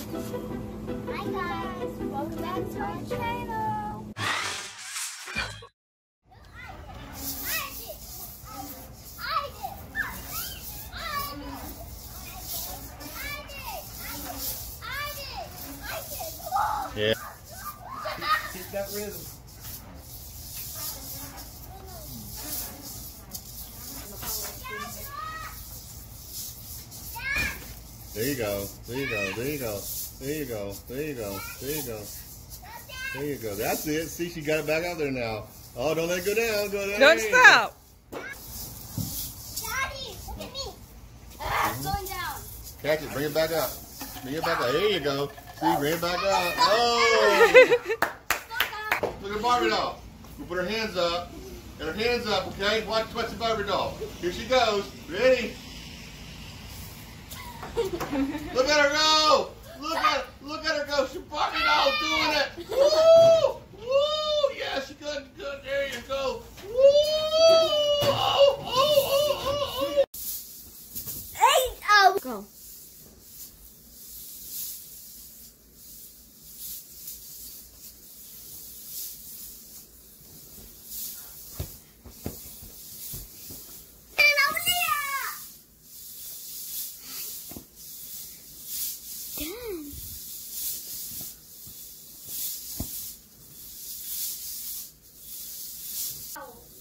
Hi guys, welcome back to our channel. Yeah. Keep that rhythm. There you go. There you go. There you go. There you go. There you go. There you go. There you go. That's it. See, she got it back out there now. Oh, don't let it go down. Go down. Don't There you go. stop. Daddy, look at me. Ah, it's going down. Catch it. Bring it back up. Bring it back up. There you go. See, bring it back up. Oh! Look at Barbie doll. We put her hands up. And her hands up, okay? Watch, watch the Barbie doll. Here she goes. Ready? Look at her go! Look at look at her go! She's Barbie out doing it! Woo! Woo! Yes, good, good. There you go. Woo! Oh, oh, oh, oh, oh. Hey, oh. Go. Oh.